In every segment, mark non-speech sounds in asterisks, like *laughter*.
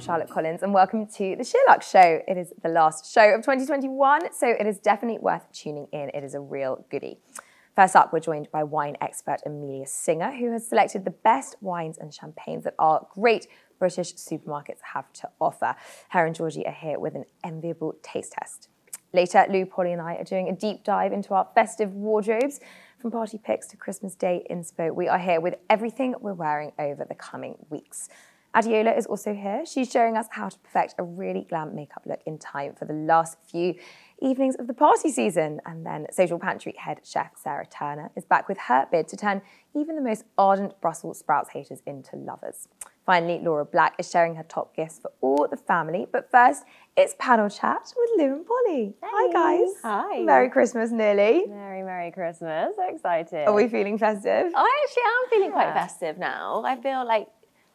Charlotte Collins, and welcome to the SheerLuxe Show. It is the last show of 2021, so it is definitely worth tuning in. It is a real goodie. First up, we're joined by wine expert Amelia Singer, who has selected the best wines and champagnes that our great British supermarkets have to offer. Her and Georgie are here with an enviable taste test. Later, Lou, Polly, and I are doing a deep dive into our festive wardrobes. From party picks to Christmas Day inspo, we are here with everything we're wearing over the coming weeks. Adeola is also here. She's showing us how to perfect a really glam makeup look in time for the last few evenings of the party season. And then Social Pantry head chef Sarah Turner is back with her bid to turn even the most ardent Brussels sprouts haters into lovers. Finally, Laura Black is sharing her top gifts for all the family. But first, it's panel chat with Lou and Polly. Hey. Hi, guys. Hi. Merry Christmas, nearly. Merry, Merry Christmas. So excited. Are we feeling festive? I actually am feeling quite festive now. I feel like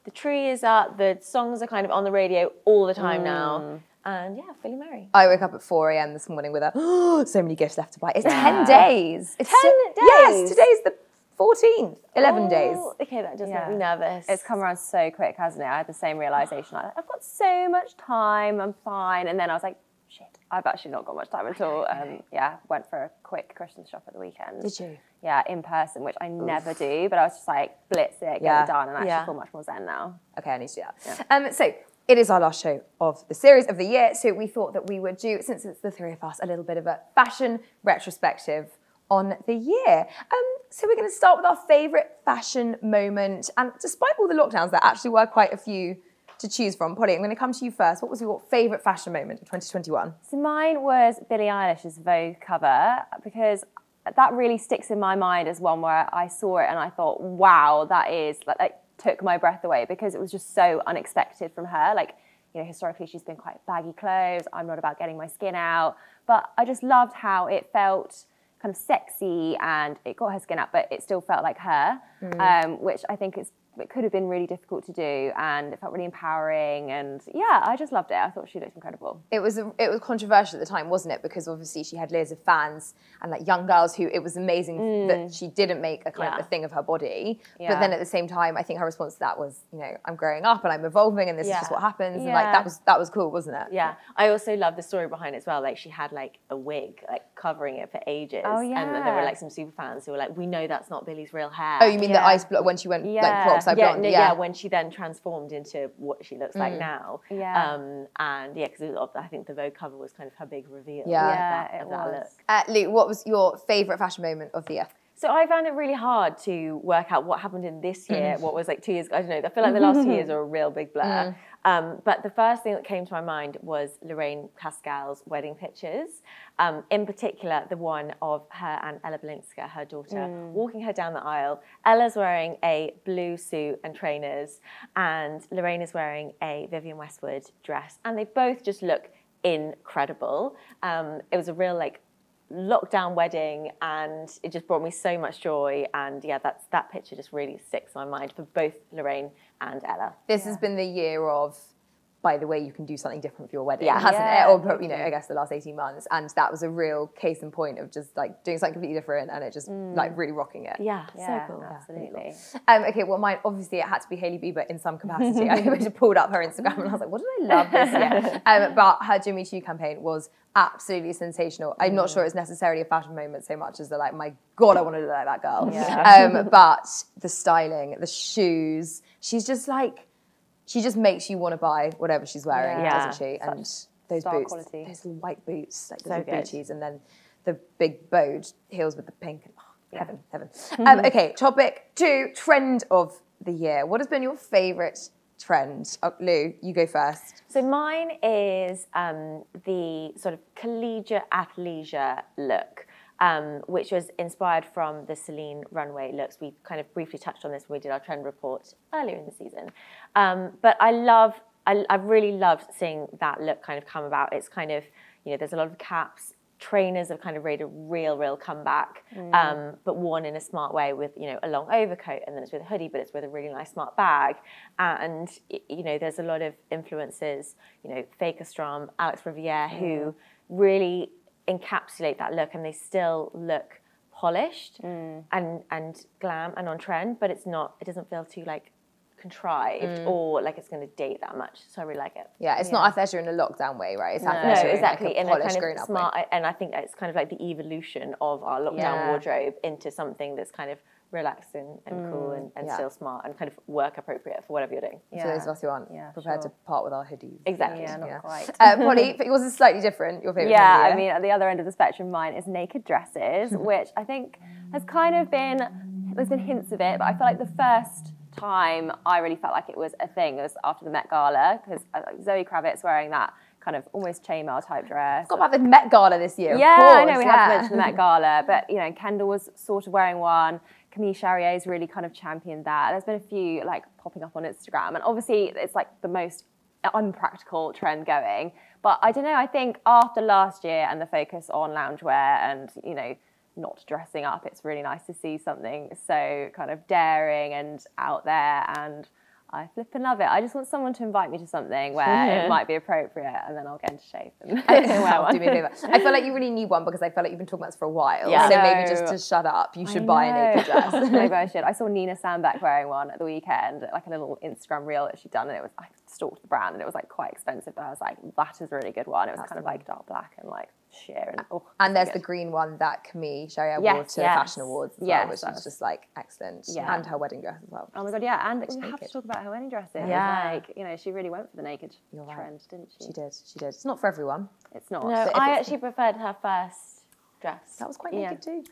the tree is up, the songs are kind of on the radio all the time hmm. now. And yeah, feeling merry. I woke up at 4 a.m. this morning with a *gasps* so many gifts left to buy. It's Yeah. 10 days. It's 10 so- Yes, days? today's the 14th. 11 days. Oh, Okay, that does Yeah. make me nervous. It's come around so quick, hasn't it? I had the same realization. Like, I've got so much time. I'm fine. And then I was like, shit, I've actually not got much time at all. Um, yeah, went for a quick Christmas shop at the weekend. Did you? Yeah, in person, which I never do. But I was just like, blitz it, get Yeah. it done, and I actually Yeah. feel much more zen now. Okay, I need to do that. Um, so it is our last show of the series of the year. So we thought that we would do, since it's the three of us, a little bit of a fashion retrospective on the year. Um, so we're going to start with our favourite fashion moment. And despite all the lockdowns, there actually were quite a few to choose from. Polly, I'm going to come to you first. What was your favourite fashion moment of 2021? So mine was Billie Eilish's Vogue cover because that really sticks in my mind as one where I saw it and I thought, wow, that is like, like took my breath away because it was just so unexpected from her. Like, you know, historically she's been quite baggy clothes. I'm not about getting my skin out, but I just loved how it felt kind of sexy and it got her skin out, but it still felt like her, um, which I think is it could have been really difficult to do and it felt really empowering and yeah, I just loved it. I thought she looked incredible. It was a, it was controversial at the time, wasn't it? Because obviously she had layers of fans and like young girls who it was amazing mm. that she didn't make a kind of a thing of her body. But then at the same time, I think her response to that was, you know, I'm growing up and I'm evolving and this is just what happens. And like that was that was cool, wasn't it? Yeah, I also love the story behind it as well. Like she had like a wig, like covering it for ages. Oh, And then there were like some super fans who were like, "We know that's not Billie's real hair." Oh, you mean the ice block when she went like Yeah. peroxide yeah, blonde? no, yeah. yeah, when she then transformed into what she looks like now. Yeah. Um, and yeah, because I think the Vogue cover was kind of her big reveal. Yeah. of Yeah, that, it of that was. look. uh, Luke, what was your favourite fashion moment of the year? So I found it really hard to work out what happened in this year, what was like two years ago. I don't know. I feel like the last two years *laughs* are a real big blur. Um, but the first thing that came to my mind was Lorraine Pascale's wedding pictures. Um, in particular, the one of her and Ella Balinska, her daughter, walking her down the aisle. Ella's wearing a blue suit and trainers, and Lorraine is wearing a Vivienne Westwood dress, and they both just look incredible. Um, it was a real like lockdown wedding and it just brought me so much joy and yeah that's that picture just really sticks in my mind for both Lorraine and Ella. This has been the year of, by the way, you can do something different for your wedding, Yeah. hasn't Yeah, it? Or you know, I guess the last eighteen months, and that was a real case in point of just like doing something completely different, and it just like really rocking it. Yeah, Yeah, so cool. absolutely. Um, okay, well, mine obviously it had to be Hailey Bieber in some capacity. I *laughs* just pulled up her Instagram and I was like, what did I love this year? *laughs* Um, but her Jimmy Choo campaign was absolutely sensational. I'm not sure it's necessarily a fashion moment so much as the like, my God, I want to look like that girl. Um, but the styling, the shoes, she's just like, she just makes you want to buy whatever she's wearing, Yeah. doesn't she? And those boots, quality. those white boots, like So little booties, and then the big bowed heels with the pink. Oh, Heaven, heaven. Um, *laughs* okay, topic two, trend of the year. What has been your favourite trend? Oh, Lou, you go first. So mine is um, the sort of collegiate athleisure look. Um, which was inspired from the Celine runway looks. We kind of briefly touched on this when we did our trend report earlier in the season. Um, but I love, I, I've really loved seeing that look kind of come about. It's kind of, you know, there's a lot of caps. Trainers have kind of made a real, real comeback, um, but worn in a smart way with, you know, a long overcoat and then it's with a hoodie, but it's with a really nice smart bag. And, you know, there's a lot of influences, you know, Faker Strom, Alex Riviere, who really encapsulate that look and they still look polished and, and glam and on trend, but it's not, it doesn't feel too like contrived or like it's going to date that much. So I really like it. Yeah, it's not athleisure in a lockdown way, right? It's No. athleisure No, in exactly. like a in a kind of smart, way. and I think it's kind of like the evolution of our lockdown Yeah. wardrobe into something that's kind of relaxed and, and cool and, and Yeah. still smart and kind of work appropriate for whatever you're doing. For those of us who aren't Yeah, prepared sure. to part with our hoodies. Exactly. Yeah, not Yeah. quite. Uh, Polly, *laughs* but yours is slightly different. Your favorite. Yeah, time I mean, at the other end of the spectrum, mine is naked dresses, *laughs* which I think has kind of been, there's been hints of it, but I feel like the first time I really felt like it was a thing was after the Met Gala, because uh, Zoe Kravitz wearing that kind of almost chainmail type dress. Got about the Met Gala this year. of Yeah, I know we yeah. have mentioned the Met *laughs* Gala, but you know, Kendall was sort of wearing one. Camille Charrière's really kind of championed that. There's been a few like popping up on Instagram, and obviously it's like the most unpractical trend going. But I don't know. I think after last year and the focus on loungewear and you know not dressing up, it's really nice to see something so kind of daring and out there and. I flip and love it. I just want someone to invite me to something where it *laughs* might be appropriate, and then I'll get into shape and. *laughs* Do me a favor. I feel like you really need one because I feel like you've been talking about this for a while. Yeah. So maybe just to shut up, you should I buy a naked dress. *laughs* Maybe I should. I saw Nina Sandbech wearing one at the weekend, like a little Instagram reel that she'd done, and it was I stalked the brand, and it was like quite expensive, but I was like, that is a really good one. It was That's kind of one. like dark black and like sheer and oh, And so there's the green one that Camille Charrière Yes, wore to the. Fashion Awards as Yes, well, which that's- is just like excellent. Yeah. And her wedding dress as well. Oh my god, yeah, and we have to talk about her wedding dresses. Yeah. like you know, she really went for the naked You're right. trend, didn't she? She did, she did. It's not for everyone. It's not. No, I actually preferred her first dress, That was quite Yeah. naked too.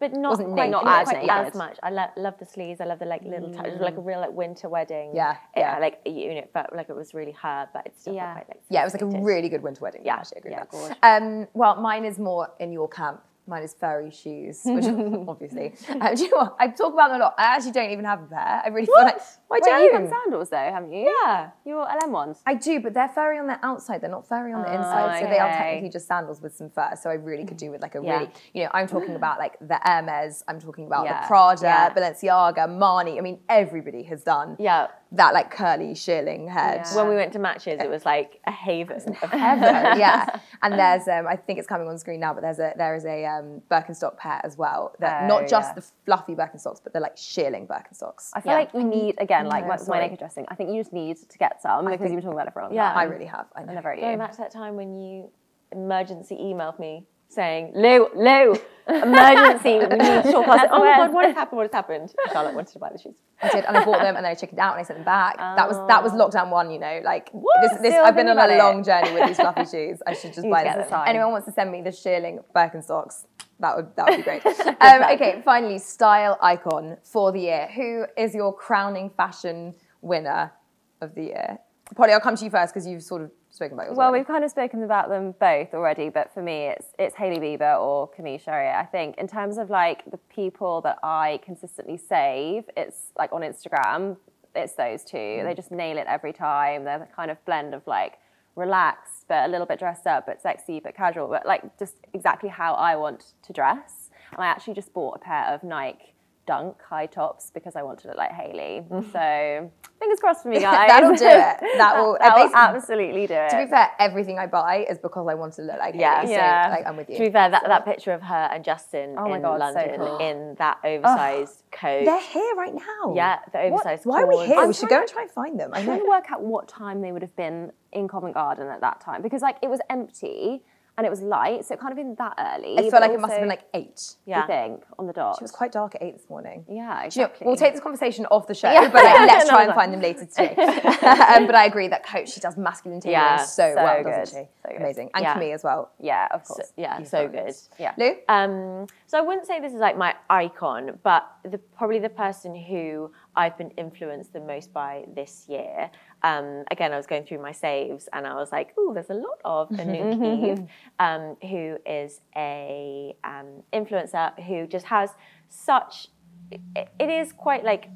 But not wasn't quite, not not as, quite as much. I lo- love the sleeves. I love the like little was like a real like winter wedding. Yeah, yeah. yeah. Like you know, it felt like it was really her, but it's still Yeah. quite like Yeah, it was like a really good winter wedding. Yeah, I actually agree yeah, with that. Um, well, mine is more in your camp. Mine is furry shoes, which *laughs* obviously. Um, *laughs* do you know what? I talk about them a lot. I actually don't even have a pair. I really feel like Wait, don't. you got sandals though, haven't you? Yeah. Your LM ones. I do, but they're furry on the outside. They're not furry on the inside. So they are technically just sandals with some fur. So I really could do with like a Yeah. really, you know, I'm talking about like the Hermes. I'm talking about Yeah, the Prada, yeah. Balenciaga, Marni. I mean, everybody has done Yeah. That like curly shearling head. Yeah. When we went to matches, it was like a haven. of Ever, yeah. And *laughs* there's, um, I think it's coming on screen now, but there's a there is a um, Birkenstock pair as well. That Oh, not just yeah. the fluffy Birkenstocks, but they're like shearling Birkenstocks. I feel Yeah. like you need again, like No, my, my naked dressing. I think you just need to get some because think- you've been talking about it for a long time. Yeah. I really have. I know. And very Going back to that time when you emergency emailed me saying, Lou, Lou, emergency, we need to talk. I oh my god, what has happened? What has happened? Charlotte wanted to buy the shoes. I did, and I bought them, and then I checked it out, and I sent them back. That was that was lockdown one, you know. Like this, this I've been on a long it. journey with these fluffy *laughs* shoes. I should just You buy get them. the. Anyone wants to send me the shearling Birkenstocks? That would that would be great. *laughs* um, okay, finally, style icon for the year. Who is your crowning fashion winner of the year? Polly, I'll come to you first because you've sort of spoken about yours. Well, already. we've kind of spoken about them both already, but for me, it's it's Hailey Bieber or Camille Charrière. I think in terms of like the people that I consistently save, it's like on Instagram, it's those two. Mm. They just nail it every time. They're the kind of blend of like relaxed, but a little bit dressed up, but sexy, but casual, but like just exactly how I want to dress. And I actually just bought a pair of Nike Dunk high tops because I want to look like Hailey. Mm-hmm. So fingers crossed for me, *laughs* guys. That'll do it. *laughs* That will. that will absolutely do it. To be fair, everything I buy is because I want to look like Yeah. Yeah. So, like, I'm with you. To be fair, that, that picture of her and Justin Oh in God, so London cool. in that oversized coat. They're here right now. Yeah, the oversized Why are we here? I'm we should go and try and find them. I I'm trying to work out what time they would have been in Covent Garden at that time because like it was empty and it was light, so it can't have been that early. I feel like it must have been like eight. Do Yeah. you think on the dot? It was quite dark at eight this morning. yeah, Do you know, we'll take this conversation off the show, Yeah. but like, *laughs* let's try and find them later today. *laughs* um, but I agree that Coach, she does masculine tailoring Yeah, so, so well, good, doesn't she? so good. Amazing. And Yeah. Camille as well. yeah, of So- course. yeah, He's so brilliant. good. Yeah. Lou? Um, so I wouldn't say this is like my icon, but the, probably the person who I've been influenced the most by this year. Um, again, I was going through my saves and I was like, "Oh, there's a lot of *laughs* Anouk Yve, um, who is a um, influencer who just has such. It, it is quite like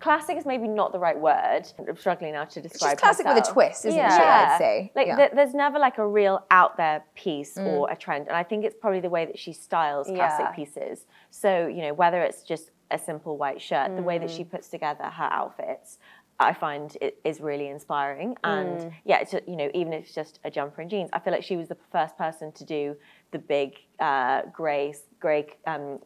classic is maybe not the right word. I'm struggling now to describe. She's classic with a twist, isn't Yeah. she? Yeah. I'd say. Like Yeah. th- there's never like a real out there piece Mm. or a trend, and I think it's probably the way that she styles classic pieces. So you know whether it's just a simple white shirt, the way that Mm. she puts together her outfits. I find it is really inspiring, Mm. and yeah, it's, you know, even if it's just a jumper and jeans, I feel like she was the first person to do the big uh, grey, grey, um,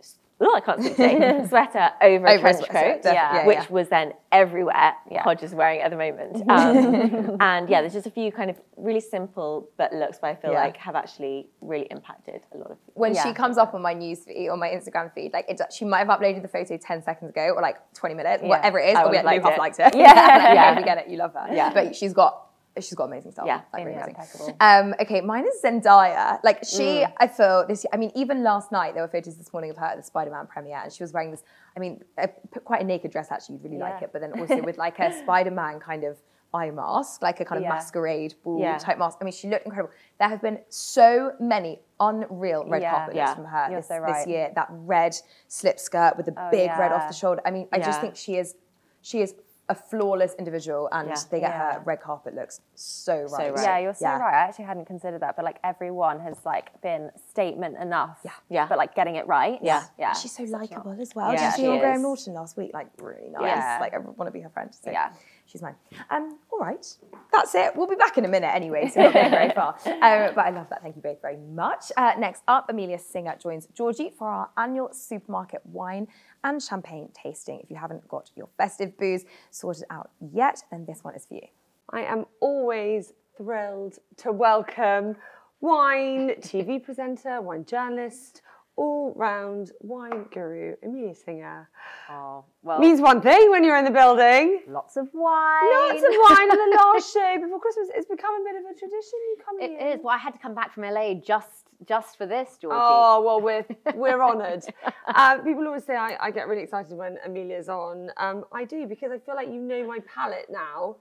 oh, I can't speak today, sweater over a Over a trench sweater, coat, yeah, which was then everywhere. Yeah. Hodge is wearing at the moment. *laughs* Um, and yeah, there's just a few kind of really simple but looks, but I feel like have actually really impacted a lot of people. when she comes up on my news feed on my Instagram feed, like it, she might have uploaded the photo 10 seconds ago or like 20 minutes, whatever it is. I but we like, liked liked it. Yeah. *laughs* Like, Yeah. we get it. You love her. Yeah. But she's got she's got amazing stuff. Yeah, like, really amazing. *laughs* Um, okay, mine is Zendaya. Like she, Mm. I feel this. I mean, even last night there were photos this morning of her at the Spider-Man premiere, and she was wearing this. I mean, a, quite a naked dress. Actually, you'd really like it, but then also *laughs* with like a Spider-Man kind of eye mask, like a kind of Yeah. masquerade ball Yeah. type mask. I mean, she looked incredible. There have been so many unreal red Yeah. carpet Yeah. looks from her this, so this year. That red slip skirt with the Oh, big red off the shoulder. I mean, I just think she is, she is a flawless individual, and Yeah. they get Yeah. her red carpet looks so right. right. Yeah, you're so Yeah. right. I actually hadn't considered that, but like everyone has like been statement enough. Yeah. Yeah. But like getting it right. Yeah. Yeah. She's so likable as well. Yeah, Did you she see on Graham. Norton last week? Like really nice. Yeah. Like I want to be her friend. So Yeah. she's mine. Um, all right, that's it. We'll be back in a minute anyway, so not going very *laughs* far. Um, but I love that. Thank you both very much. Uh, next up, Amelia Singer joins Georgie for our annual supermarket wine and champagne tasting. If you haven't got your festive booze sorted out yet, then this one is for you. I am always thrilled to welcome wine TV *laughs* presenter, wine journalist, all round wine guru, Amelia Singer. Oh, well, Means one thing when you're in the building. lots of wine. Lots of wine on the last *laughs* show before Christmas. It's become a bit of a tradition. You come It It is. Well, I had to come back from LA just just for this, Georgie. Oh well, we're *laughs* we're honoured. uh, people always say I, I get really excited when Amelia's on. Um, I do because I feel like you know my palate now,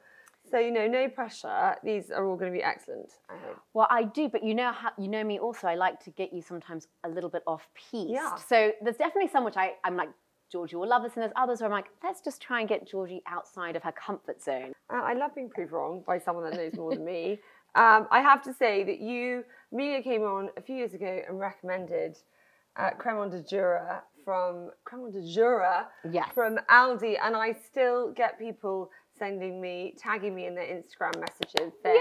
so you know no pressure. These are all going to be excellent. I hope. Well, I do, but you know how you know me also. I like to get you sometimes a little bit off piece. Yeah. So there's definitely some which I, I'm like, Georgie will love this, and there's others where I'm like, let's just try and get Georgie outside of her comfort zone. Uh, I love being proved wrong by someone that knows more than me. *laughs* Um, I have to say that you, Mia came on a few years ago and recommended uh, Cremant de Jura from Cremant de Jura Yes. from Aldi, and I still get people sending me, tagging me in their Instagram messages saying,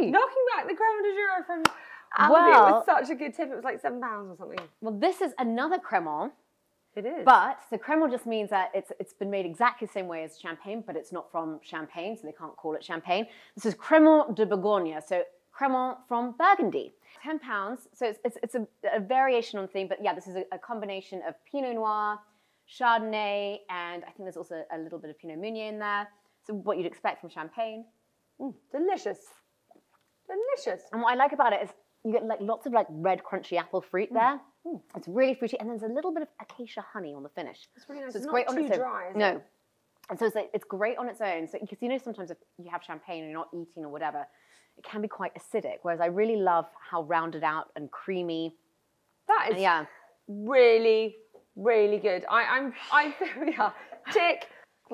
Yay! knocking back the Cremant de Jura from Aldi. it was such a good tip. It was like seven pounds or something. Well, this is another Cremant, It is. but so Cremant just means that it's it's been made exactly the same way as champagne, but it's not from Champagne, so they can't call it champagne. This is Cremant de Bourgogne, so Cremant from Burgundy. Ten pounds, so it's it's, it's a, a variation on theme, but yeah, this is a, a combination of Pinot Noir, Chardonnay, and I think there's also a little bit of Pinot Meunier in there. So what you'd expect from champagne. Mm, delicious. Delicious. And what I like about it is you get like lots of like red crunchy apple fruit mm. there. It's really fruity, and there's a little bit of acacia honey on the finish. It's really nice. So it's, It's great not on too its own. dry, is no. it? And so it's like it's great on its own. So because you know sometimes if you have champagne and you're not eating or whatever, it can be quite acidic. Whereas I really love how rounded out and creamy. That is Yeah. really, really good. I, I'm, I, *laughs* yeah, tick.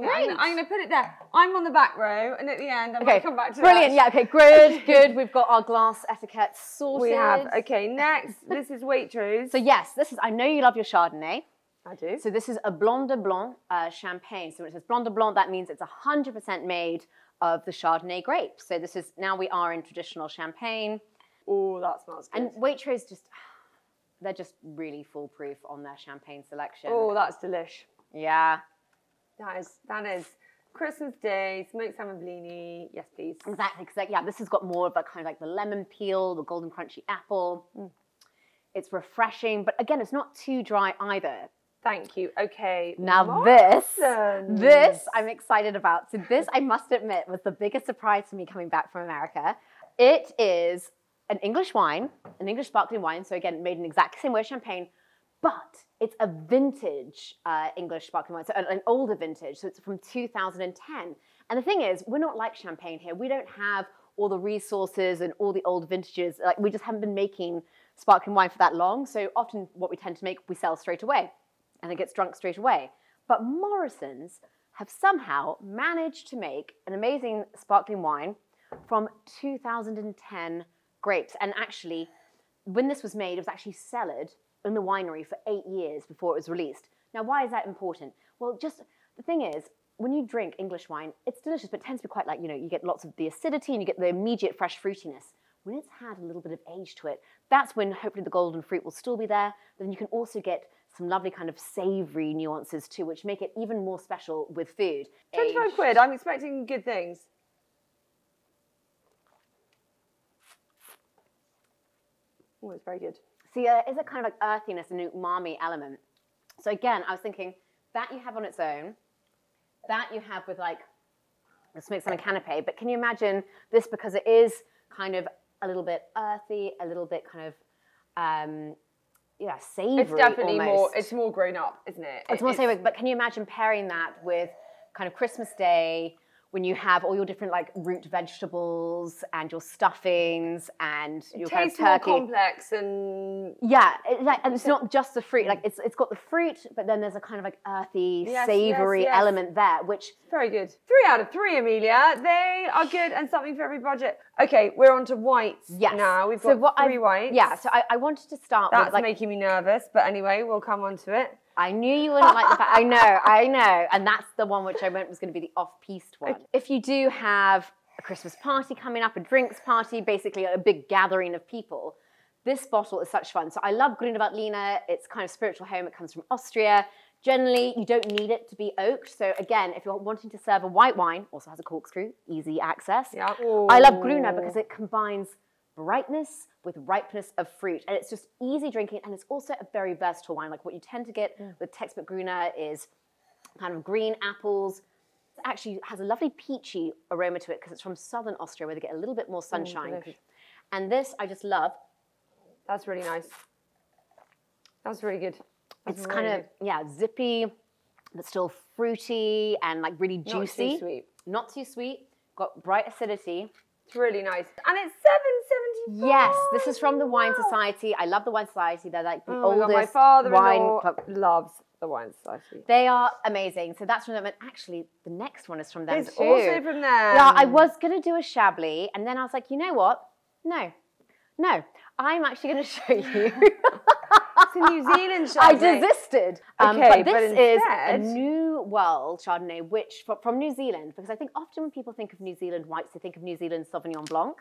Okay, I'm, gonna- I'm going to put it there. I'm on the back row, and at the end, I'm Okay, might come back to brilliant. that. Yeah. Okay. Good. *laughs* Good. We've got our glass etiquette sorted. We have. Okay, next, this is Waitrose. So yes, this is. I know you love your Chardonnay. I do. So this is a Blanc de Blanc uh, champagne. So when it says Blanc de Blanc, that means it's 100% made of the Chardonnay grape. So this is, now we are in traditional champagne. Oh, that smells good. And Waitrose just, they're just really foolproof on their champagne selection. oh, that's delish. Yeah, That is, that is Christmas Day, smoked salmon blini. Yes, please. exactly. Because yeah, this has got more of a kind of like the lemon peel, the golden crunchy apple. Mm. It's refreshing, but again, it's not too dry either. Thank you. Okay. Now this, this I'm excited about. So this, I must admit, was the biggest surprise to me coming back from America. It is an English wine, an English sparkling wine. So again, made in exactly the same way as champagne, but it's a vintage uh, English sparkling wine, so an, older vintage. So it's from 2010. And the thing is, we're not like champagne here. We don't have all the resources and all the old vintages. Like we just haven't been making sparkling wine for that long. So often, what we tend to make, we sell straight away and it gets drunk straight away. But Morrison's have somehow managed to make an amazing sparkling wine from 2010 grapes. And actually, when this was made, it was actually cellared in the winery for eight years before it was released. Now, why is that important? Well, just the thing is, when you drink English wine, it's delicious, but it tends to be quite like, you know, you get lots of the acidity and you get the immediate fresh fruitiness. When it's had a little bit of age to it, that's when hopefully the golden fruit will still be there. Then you can also get some lovely kind of savory nuances too, which make it even more special with food. 25 Aged- quid. I'm expecting good things. Oh, it's very good. See, there is a kind of like earthiness and umami element. So again, I was thinking that you have on its own, that you have with like the smoked salmon canapé, but can you imagine this because it is kind of a little bit earthy, a little bit kind of um, yeah, savory. It's definitely more. It's more grown up, isn't it? It's It- more savory, but can you imagine pairing that with kind of Christmas Day when you have all your different like root vegetables and your stuffings and your kind of tastes more turkey? complex and Yeah, it, like, and it's not just the fruit. Like it's it's got the fruit, but then there's a kind of like earthy, Yes, savory yes, yes. element there, which very good. Three out of three, Amelia. They are good and something for every budget. Okay, we're on to whites yes. now. We've So got what 3 I've- whites. Yeah, so I, I wanted to start That's with like making me nervous, but anyway, we'll come on to it. I knew you wouldn't like the fact. I know, I know. And that's the one which I meant was going to be the off-piste one. If you do have a Christmas party coming up, a drinks party, basically a big gathering of people, this bottle is such fun. So I love Grüner It's kind of spiritual home. It comes from Austria. Generally, you don't need it to be oaked. So again, if you're wanting to serve a white wine, also has a corkscrew, easy access. Yeah. I love Gruner because it combines brightness with ripeness of fruit. And it's just easy drinking. And it's also a very versatile wine. Like what you tend to get with textbook Grüner is kind of green apples. It actually has a lovely peachy aroma to it because it's from southern Austria where they get a little bit more mm, sunshine. delicious. and this I just love. That's really nice. That's really good. That's It's really kind of, yeah, zippy, but still fruity and like really good. Not juicy. too sweet. Not too sweet. Got bright acidity. It's really nice, and it's seven seventy. Yes, this is from the Wine Society. I love the Wine Society. They're like the Oh my God, oldest my father-in-law wine club. loves the wine society. They are amazing. So that's from them. And actually, the next one is from them It's too. also from there. Yeah, I was going to do a Chablis, and then I was like, you know what? No, no. I'm actually going *laughs* to show you. It's a New Zealand *laughs* Chablis. I desisted. Um, Okay, but this but is a instead- New World Chardonnay, which from New Zealand, because I think often when people think of New Zealand whites, they think of New Zealand Sauvignon Blanc.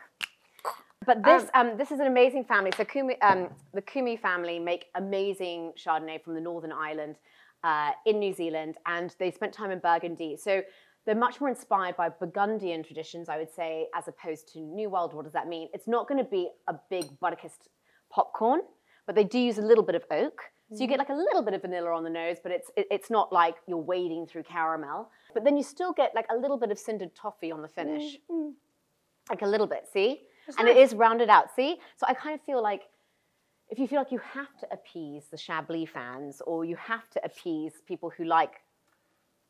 But this, um, this is an amazing family. So Kumeu, um, the Kumeu family make amazing Chardonnay from the Northern Island uh, in New Zealand, and they spent time in Burgundy. So they're much more inspired by Burgundian traditions, I would say, as opposed to New World. What does that mean? It's not going to be a big Butterkist popcorn, but they do use a little bit of oak. So you get mm. like a little bit of vanilla on the nose, but it's it, it's not like you're wading through caramel. But then you still get like a little bit of cindered toffee on the finish, mm, mm. like a little bit. See, and it is rounded out. See, so I kind of feel like if you feel like you have to appease the Chablis fans, or you have to appease people who like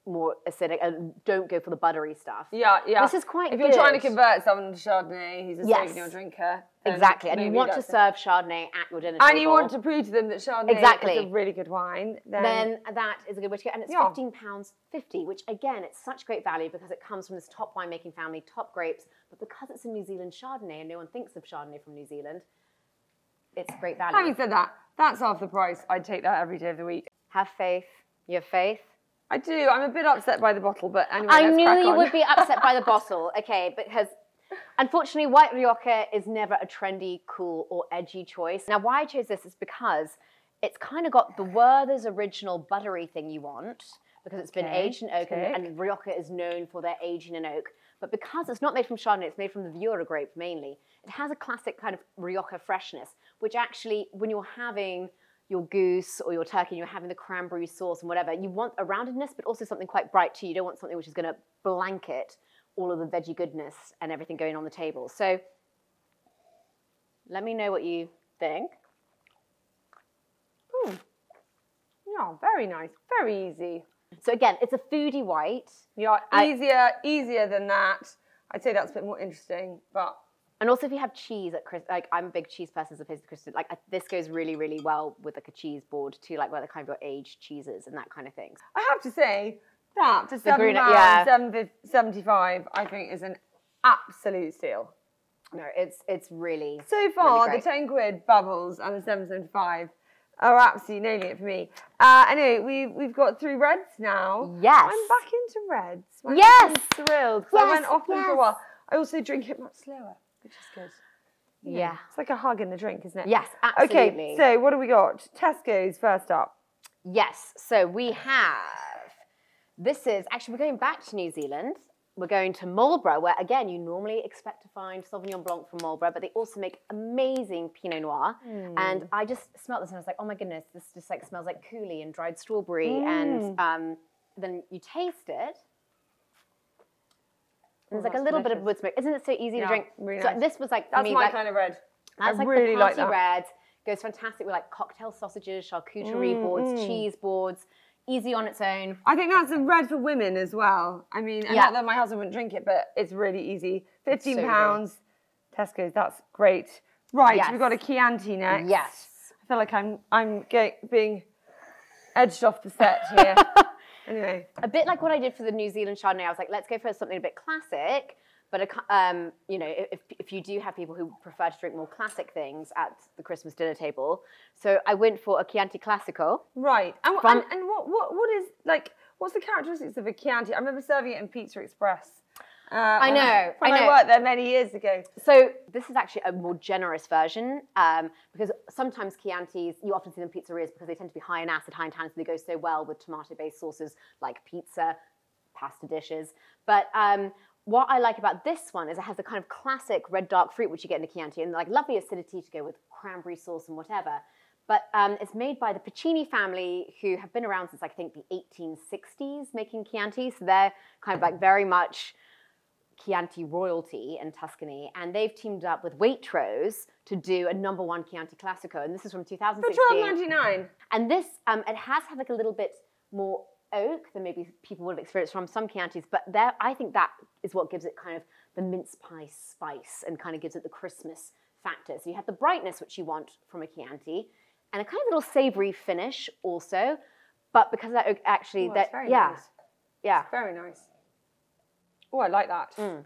more acidic and don't go for the buttery stuff. Yeah, yeah. This is quite If you're trying to convert someone to Chardonnay, he's a Yes. Sauvignon drinker. Exactly, and you want to that's it. serve Chardonnay at your dinner And table. you want to prove to them that Chardonnay Exactly. is a really good wine. Then, then that is a good way to go. And it's Yeah. fifteen pounds fifty, which again, it's such great value because it comes from this top winemaking family, top grapes. But because it's a New Zealand Chardonnay and no one thinks of Chardonnay from New Zealand, it's great value. having said that, that's half the price. I'd take that every day of the week. Have faith. You have faith. I do. I'm a bit upset by the bottle, but anyway, I knew you on. would be upset by the *laughs* bottle, okay? Because unfortunately, white Rioja is never a trendy, cool, or edgy choice. Now, why I chose this is because it's kind of got the Werther's original buttery thing you want, because it's been Okay, aged in oak, and, and Rioja is known for their aging in oak. But because it's not made from Chardonnay, it's made from the Viura grape mainly, it has a classic kind of Rioja freshness, which actually, when you're having your goose or your turkey and you're having the cranberry sauce and whatever, you want a roundedness, but also something quite bright too. You don't want something which is going to blanket all of the veggie goodness and everything going on the table. So let me know what you think. Yeah, very nice. Very easy. So again, it's a foodie white. Yeah, I- easier, easier than that. I'd say that's a bit more interesting, but And also, if you have cheese at Chris, like I'm a big cheese person as opposed to Kristen, like I, this goes really, really well with like a cheese board too, like where the kind of your aged cheeses and that kind of thing. I have to say that for seven Bruno- pounds, yeah. seven fif- seventy-five, I think is an absolute steal. No, it's it's really So far, really the great. 10 quid bubbles and the 775 are absolutely nailing it for me. Uh, anyway, we, we've got through reds now. Yes. I'm back into reds. My Yes. husband's thrilled. 'cause I Yes, went off them for a yes. while. I also drink it much slower, which is good. yeah. It's like a hug in the drink, isn't it? Yes, absolutely. Okay, so what do we got? Tesco's first up. Yes. So we have. This is actually we're going back to New Zealand. We're going to Marlborough, where again you normally expect to find Sauvignon Blanc from Marlborough, but they also make amazing Pinot Noir. And I just smelled this and I was like, oh my goodness, this just like smells like coulis and dried strawberry. And um, then you taste it. And there's like a little bit of delicious. wood smoke. Isn't it so easy Yeah, to drink? really so nice. this was like That's me, my like, kind of red. that's I like really the like party that. red. Goes fantastic with like cocktail sausages, charcuterie Mm, boards, cheese boards. Easy on its own. I think that's a red for women as well. I mean, Yeah. not that my husband wouldn't drink it, but it's really easy. Fifteen so good. pounds, Tesco's. That's great. Right, Yes. we've got a Chianti next. Yes. I feel like I'm I'm getting, being edged off the set here. *laughs* anyway, a bit like what I did for the New Zealand Chardonnay. I was like, let's go for something a bit classic. But a um, you know, if, if you do have people who prefer to drink more classic things at the Christmas dinner table, so I went for a Chianti Classico. right. And, From- and, and what, what what is like? What's the characteristics of a Chianti? I remember serving it in Pizza Express. Uh, I know, When I I, know. worked there many years ago. So this is actually a more generous version um, because sometimes Chiantis, you often see them in pizzerias because they tend to be high in acid, high in tannins, and they go so well with tomato-based sauces like pizza, pasta dishes. But um, what I like about this one is it has the kind of classic red dark fruit which you get in the Chianti and like lovely acidity to go with cranberry sauce and whatever. But um, it's made by the Piccini family, who have been around since I think the 1860s, making Chianti. So they're kind of like very much Chianti royalty in Tuscany, and they've teamed up with Waitrose to do a number one Chianti Classico, and this is from For twelve ninety nine. And this, um, it has had like a little bit more oak than maybe people would have experienced from some Chiantis, but there, I think that is what gives it kind of the mince pie spice and kind of gives it the Christmas factor. So you have the brightness which you want from a Chianti, and a kind of little savory finish also. But because that oak, actually, Oh, that that's very yeah, nice. yeah, Very nice. Oh, I like that. Mm.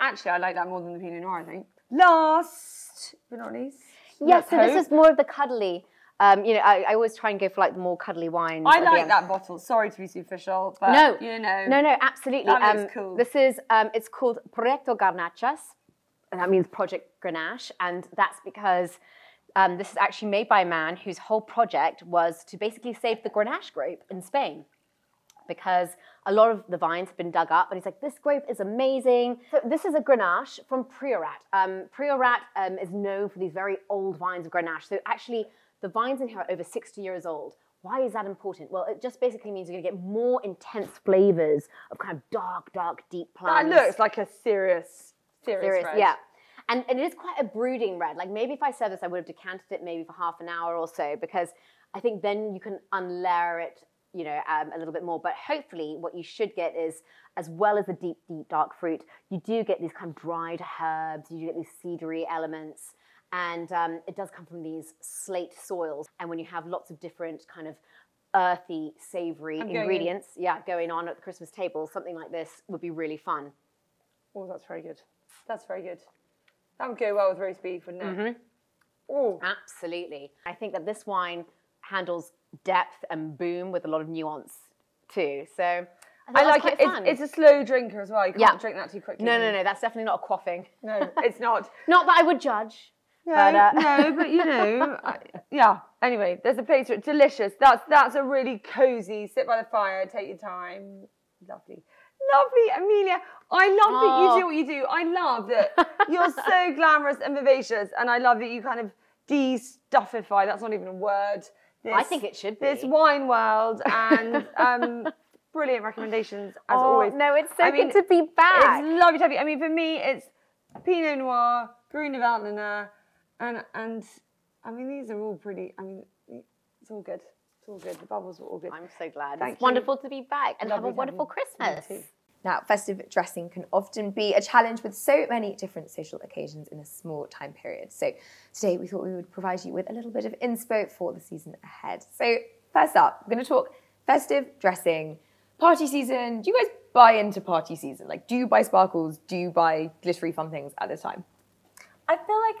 Actually, I like that more than the Pinot Noir, I think. Last but not least. Yes, so this is more of the cuddly. Um, you know, I, I always try and go for like the more cuddly wines. I like that bottle. Sorry to be superficial, but No, you know. No, no, absolutely. That um, cool. This is um, it's called Proyecto Garnachas, and that means Project Grenache, and that's because um, this is actually made by a man whose whole project was to basically save the Grenache grape in Spain because a lot of the vines have been dug up, and he's like, this grape is amazing. So this is a Grenache from Priorat. Um, Priorat um, is known for these very old vines of Grenache. So actually, the vines in here are over 60 years old. Why is that important? Well, it just basically means you're gonna get more intense flavors of kind of dark, dark, deep That plums. looks like a serious, serious, Serious, red. yeah. And, and it is quite a brooding red. Like maybe if I served this, I would have decanted it maybe for half an hour or so because I think then you can unlayer it, you know, um, a little bit more. But hopefully, what you should get is, as well as the deep, deep dark fruit, you do get these kind of dried herbs. You do get these cedary elements, and um, it does come from these slate soils. And when you have lots of different kind of earthy, savory I'm going ingredients, yeah, going on at the Christmas table, something like this would be really fun. Oh, that's very good. That's very good. That would go well with roast beef, wouldn't it? Mm-hmm. Oh, Absolutely. I think that this wine handles depth and boom with a lot of nuance too. So I, I like it. It's, it's a slow drinker as well. You can't Yeah. drink that too quickly. no, no, no. That's definitely not a quaffing. No, *laughs* it's not. Not that I would judge. No, But, uh, no, but you know, *laughs* I, yeah. Anyway, there's a place for it. Delicious. That's that's a really cozy. Sit by the fire, take your time. Lovely, lovely, Amelia. I love that Oh. you do what you do. I love that you're so *laughs* glamorous and vivacious, and I love that you kind of de-stuffify. That's not even a word. I think it should be. This wine world *laughs* and um, brilliant recommendations as always. Oh, no, it's so I good mean, to be back. It's lovely to have you. I mean, for me, it's Pinot Noir, de Veltliner, and and I mean these are all pretty. I mean, it's all good. It's all good. The bubbles are all good. I'm so glad. Thank it's you. wonderful to be back and Lovely have a wonderful Christmas. Now, festive dressing can often be a challenge with so many different social occasions in a small time period. So, today we thought we would provide you with a little bit of inspo for the season ahead. So, first up, we're going to talk festive dressing, party season. Do you guys buy into party season? Like, do you buy sparkles? Do you buy glittery fun things at this time? I feel like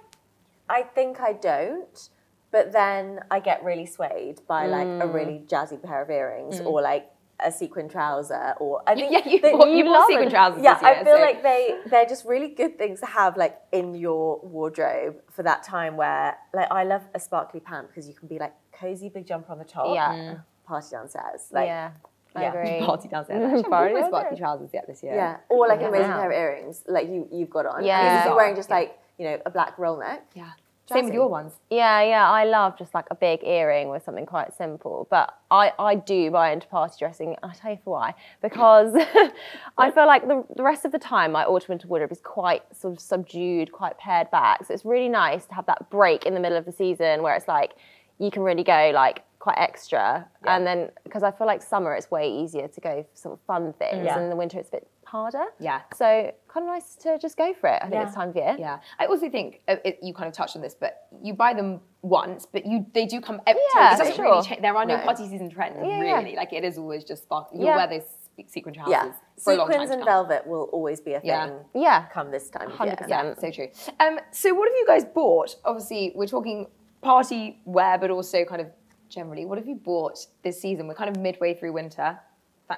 I think I don't, but then I get really swayed by like a mm. really jazzy pair of earrings mm. or like a sequin trouser or I *laughs* think Yeah, you that you bought love sequin trousers Yeah, year, I feel so- like they they're just really good things to have like in your wardrobe for that time where like I love a sparkly pant because you can be like cozy big jumper on the top. Yeah. Mm. party downstairs. Like, yeah, I yeah. agree. *laughs* Party downstairs. *laughs* Actually, Party always sparkly trousers yet this year. Yeah, or like an amazing pair of earrings, like you you've got on. Yeah. you're wearing just Yeah. like you know a black roll neck. Yeah. Same with your ones. Yeah, yeah, I love just like a big earring with something quite simple. But I, I do buy into party dressing. I'll tell you for why. Because *laughs* I feel like the, the rest of the time my autumn winter wardrobe is quite sort of subdued, quite pared back. So it's really nice to have that break in the middle of the season where it's like you can really go like quite extra. And then because I feel like summer it's way easier to go for sort of fun things, mm. Yeah. and in the winter it's a bit harder. Yeah. So kind of nice to just go for it. I think it's time of year. Yeah, I also think uh, it, you kind of touched on this, but you buy them once, but you they do come every Yeah, It doesn't for really sure. change. There are no, No. party season trends, Yeah, yeah. really. Like it is always just sparkly. You'll Yeah. wear those sequin trousers Yeah, for a long time. sequins and velvet will always be a thing. Yeah. Yeah. Come this time of 100%. year. Yeah, so true. Um, so what have you guys bought? Obviously, we're talking party wear, but also kind of generally. What have you bought this season? We're kind of midway through winter.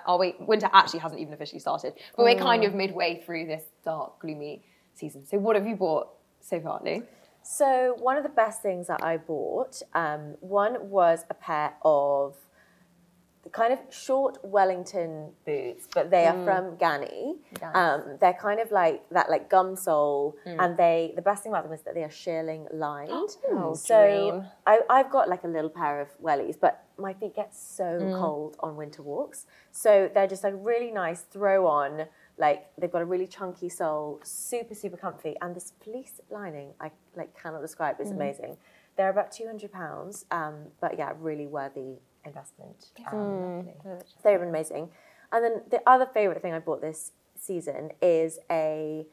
Oh wait, winter actually hasn't even officially started, but we're kind of midway through this dark, gloomy season. So what have you bought so far, Lou? So one of the best things that I bought, um, one was a pair of the kind of short Wellington boots, but they are from Ganni. Um, they're kind of like that, like gum sole, and they. The best thing about them is that they are shearling lined. Oh, so dream. I, I've got like a little pair of wellies, but my feet get so cold on winter walks. So they're just like really nice throw on. Like they've got a really chunky sole, super super comfy, and this fleece lining I like cannot describe. It's amazing. They're about two hundred pounds, um, but yeah, really worthy investment. Um, They've been amazing. And then the other favorite thing I bought this season is a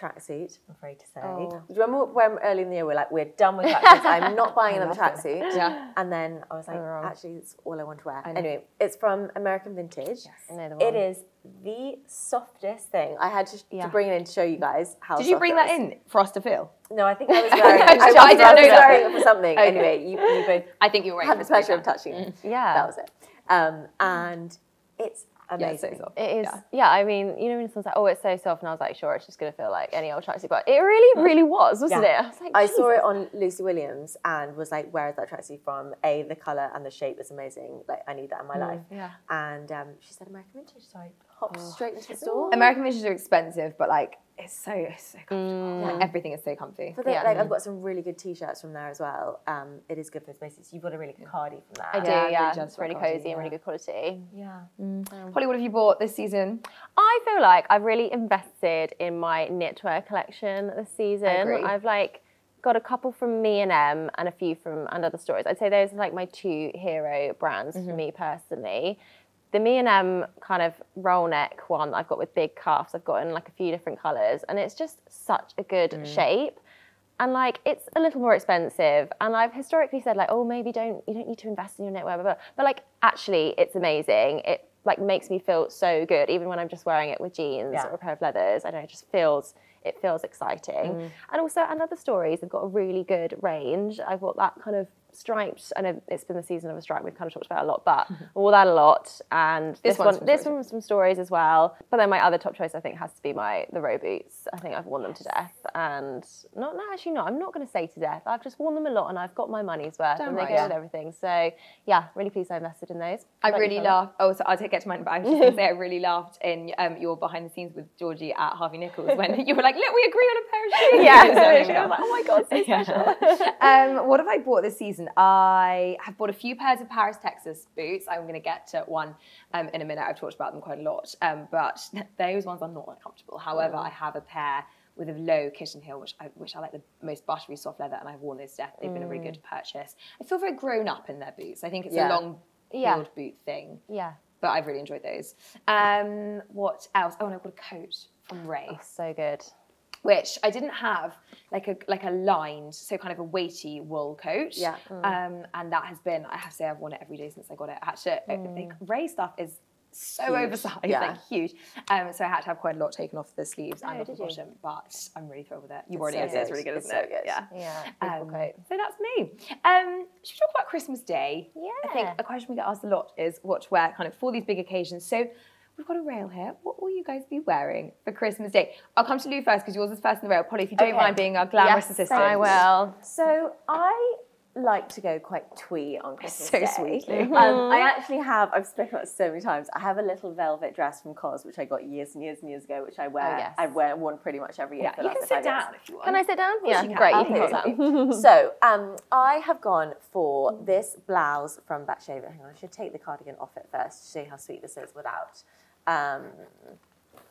tracksuit. I'm afraid to say. Oh. Do you remember when early in the year we're like, we're done with *laughs* tracksuits. I'm not buying another tracksuit. Yeah. And then I was like, wrong. actually, it's all I want to wear. Anyway, it's from American Vintage. I know the one. is the softest thing. I had to, Yeah. to bring it in to show you guys how. Did you bring it that in for us to feel? No, I think I was *laughs* wearing. I it. I, did- was I didn't know wearing it for something. Anyway, you, you both I think you're right. had the pleasure of touching it. Yeah. That was it. Um, and it's Yeah, amazing. so. It is, Yeah. yeah. I mean, you know, when someone's like, "Oh, it's so soft," and I was like, "Sure, it's just gonna feel like any old tracksuit," but it really, really was, wasn't Yeah. it? I was like, I saw it on Lucy Williams and was like, "Where is that tracksuit from?" A, the color and the shape is amazing. Like, I need that in my life. yeah. And um, she said, "American Vintage," so I hopped straight into the store. American Vintage are expensive, but like it's so it's so comfortable. Like, everything is so comfy. For the, Yeah. like, I've got some really good t-shirts from there as well. Um, it is good for spaces. You've got a really good cardi from there. I do, Yeah, really yeah. just it's really cozy, cozy and really good quality. Yeah. Holly, what have you bought this season? I feel like I've really invested in my knitwear collection this season. agree. I've like got a couple from Me and M and a few from and other stores. I'd say those are like my two hero brands Mm-hmm. for me personally. The Me and M kind of roll neck one that I've got with big cuffs, I've got in like a few different colours, and it's just such a good Mm. shape. And like it's a little more expensive. And I've historically said like, oh, maybe don't you don't need to invest in your knitwear, blah, blah. but like actually it's amazing. It like makes me feel so good, even when I'm just wearing it with jeans Yeah. or a pair of leathers. I don't know, it just feels it feels exciting. And also and other stories, they've got a really good range. I've got that kind of striped. I know it's been the season of a stripe. We've kind of talked about a lot, but all that a lot. And this, one's one, from this Stories. one's from stories as well. But then my other top choice, I think, has to be my the row boots. I think I've worn them to death, and not no, actually not. I'm not going to say to death. I've just worn them a lot, and I've got my money's worth, Damn and right, they go yeah. with everything. So yeah, really pleased I invested in those. I really laughed. Oh, so I'll take get to mine, but I was just going to say I really laughed in um, your behind the scenes with Georgie at Harvey Nichols when *laughs* you were like, "Look, we agree on a pair of shoes." Yeah, *laughs* So I was like, oh my god, so *laughs* special. um, what have I bought this season? I have bought a few pairs of Paris, Texas boots. I'm going to get to one um, in a minute. I've talked about them quite a lot, um, but *laughs* those ones are not that comfortable. However, I have a pair with a low kitten heel, which I, which I like the most buttery soft leather, and I've worn those to death. They've been a really good purchase. I feel very grown up in their boots. I think it's Yeah. a long Yeah. boot thing yeah, but I've really enjoyed those. Um, what else? Oh, and I've got a coat from Raey, oh, so good. Which I didn't have like a like a lined, so kind of a weighty wool coat. Yeah. Um, and that has been, I have to say, I've worn it every day since I got it. I had to, Mm. like, Raey stuff is so Huge. oversized, Yeah. like huge. Um, so I had to have quite a lot taken off the sleeves and Oh, off the did you? bottom. But I'm really thrilled with it. You've already so said it's good. really good, It's isn't so it? good. Yeah. Yeah, Um, coat. so that's me. Um, should we talk about Christmas Day? Yeah. I think a question we get asked a lot is what to wear kind of for these big occasions. So we've got a rail here. What will you guys be wearing for Christmas Day? I'll come to Lou first because yours is first in the rail. Polly, if you don't Okay. mind being our glamorous yes, assistant. I will. So I like to go quite twee on Christmas So Day. sweet. Um, I actually have, I've spoken about it so many times, I have a little velvet dress from COS, which I got years and years and years ago, which I wear, yes. I've wear, worn pretty much every year Yeah, for you can last sit down if you want. Can I sit down? Yeah, you can. great. You can hold Absolutely. *laughs* so um, I have gone for this blouse from Batsheva. Hang on, I should take the cardigan off it first to show you how sweet this is without. Um,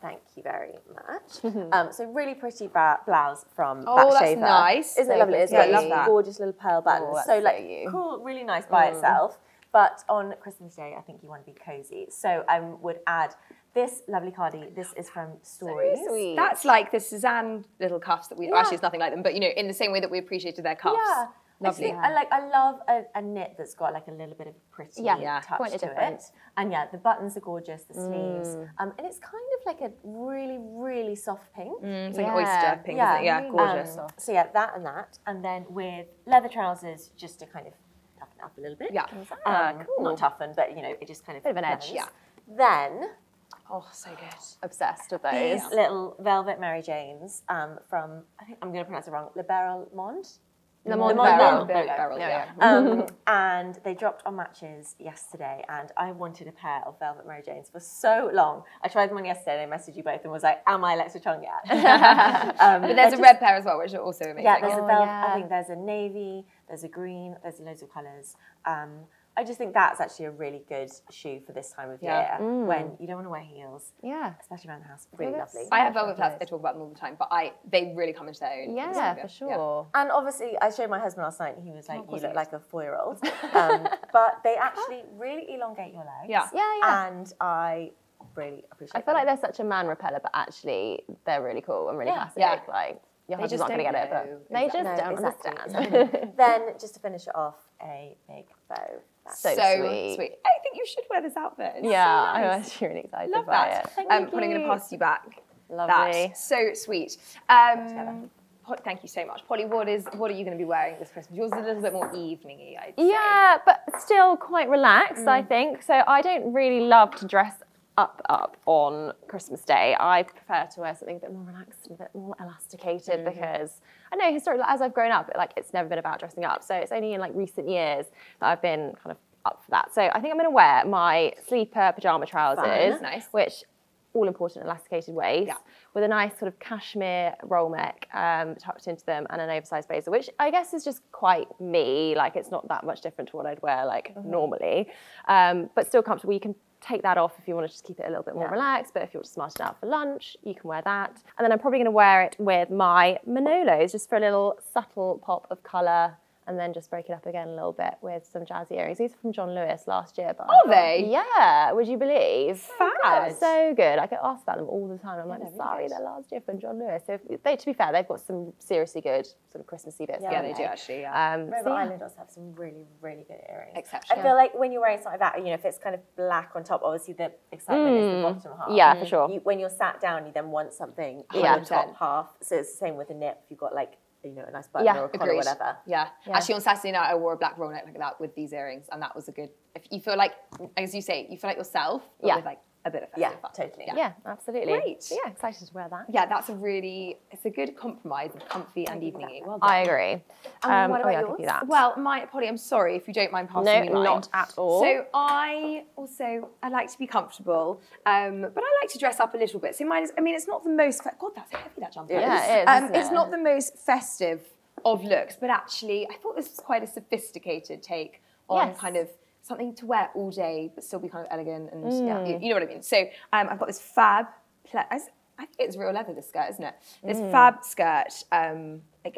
thank you very much. *laughs* um, so really pretty ba- blouse from Oh, Batsheva. that's nice. Isn't it lovely? It's pretty. got Yeah, I these love that. gorgeous little pearl buttons. that's so so like you. cool, really nice by itself. But on Christmas Day, I think you want to be cozy. So I would add this lovely cardi. This is from Stories. sweet. That's like the Suzanne little cuffs that we Yeah. actually it's nothing like them, but you know, in the same way that we appreciated their cuffs. Yeah. I Lovely. think I like I love a, a knit that's got like a little bit of a pretty Yeah, Yeah. touch point to difference. it. And yeah, the buttons are gorgeous, the sleeves. Um, and it's kind of like a really, really soft pink. It's like Yeah. oyster pink, isn't it? Yeah, gorgeous. Um, so yeah, that and that. And then with leather trousers just to kind of toughen up a little bit. Yeah. Um, Not toughen, but you know, it just kind of Bit of an edge. Yeah. Then Oh, so good. Obsessed with those. these little velvet Mary Janes um, from I think I'm going to pronounce it wrong. Le Baron Monde. Le Monde Monde Beryl. Beryl. Beryl, Yeah, yeah. Um, *laughs* and they dropped on matches yesterday, and I wanted a pair of Velvet Mary Janes for so long. I tried them on yesterday, and I messaged you both and was like, "Am I Alexa Chung yet?" *laughs* *laughs* um, But there's a red pair as well, which are also amazing. yeah, there's a Oh, velvet. yeah. I think there's a navy, there's a green, there's loads of colours. Um, I just think that's actually a really good shoe for this time of Yeah. year when you don't want to wear heels, Yeah. especially around the house. Really that's- lovely. I have velvet flats. I talk about them all the time, but I they really come into their own. Yeah, It's for good. sure. And obviously, I showed my husband last night, and he was like, "You look like a four-year-old." *laughs* um, but they actually really elongate your legs. Yeah. Yeah, yeah. And I really appreciate. I feel them. like they're such a man repeller, but actually they're really cool and really Yeah. classic. Yeah. Like your They husband's just not going to get it, know. but they just No, don't exactly. understand. *laughs* *laughs* then just to finish it off, a big bow. So So sweet. sweet. I think you should wear this outfit. It's yeah, *laughs* so I'm actually really excited Love by that. it. Thank Um, Polly, I'm going to pass you back. Lovely. That so sweet. Um, thank you so much, Polly. What is what are you going to be wearing this Christmas? Yours is a little bit more eveningy, I'd say. Yeah, but still quite relaxed, I think. So I don't really love to dress up up on Christmas Day. I prefer to wear something a bit more relaxed and a bit more elasticated because I know historically as I've grown up, like it's never been about dressing up. So it's only in like recent years that I've been kind of up for that. So I think I'm going to wear my sleeper pajama trousers, Nice. which all important elasticated waist Yeah. with a nice sort of cashmere roll neck um, tucked into them and an oversized blazer, which I guess is just quite me. Like it's not that much different to what I'd wear like normally, um, but still comfortable. You can take that off if you want to just keep it a little bit more relaxed. But if you want to smart it out for lunch, you can wear that. And then I'm probably going to wear it with my Manolos just for a little subtle pop of colour. And then just break it up again a little bit with some jazzy earrings. These are from John Lewis last year. But Are thought- they? Yeah. Would you believe? Fab. So good. I get asked about them all the time. I'm like, sorry, they're last year from John Lewis. So if- they, to be fair, they've got some seriously good sort of Christmassy bits. Yeah, haven't they do actually. Yeah. Um, River so yeah. Island does have some really, really good earrings. Exceptional. I feel like when you're wearing something like that, you know, if it's kind of black on top, obviously the excitement is the bottom half. Mm. Yeah, for sure. You, when you're sat down, you then want something Yeah. the top half. So it's the same with the knit. If you've got like, you know, a nice button Yeah, or a collar whatever. Yeah. Actually, on Saturday night, I wore a black roll neck like that with these earrings, and that was a good. If you feel like, as you say, you feel like yourself, Yeah. with like a bit of Yeah, totally. Yeah. Yeah, absolutely. Great. So yeah, excited to wear that. Yeah, that's a really, it's a good compromise of comfy and eveningy. Well done. I agree. Um, what oh, about yeah, I could yours? that. Well, my Polly, I'm sorry if you don't mind passing No, me mine. not at all. So I also I like to be comfortable, um, but I like to dress up a little bit. So mine is, I mean, it's not the most. God, that's heavy that jumper. Yeah, it is, Um, isn't it's it? not the most festive of looks, but actually, I thought this was quite a sophisticated take on Yes. kind of something to wear all day, but still be kind of elegant and Mm. yeah, you, you know what I mean. So um, I've got this fab. Ple- I I think it's real leather. This skirt, isn't it? This Mm. fab skirt. Um, the